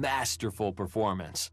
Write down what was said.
Masterful performance.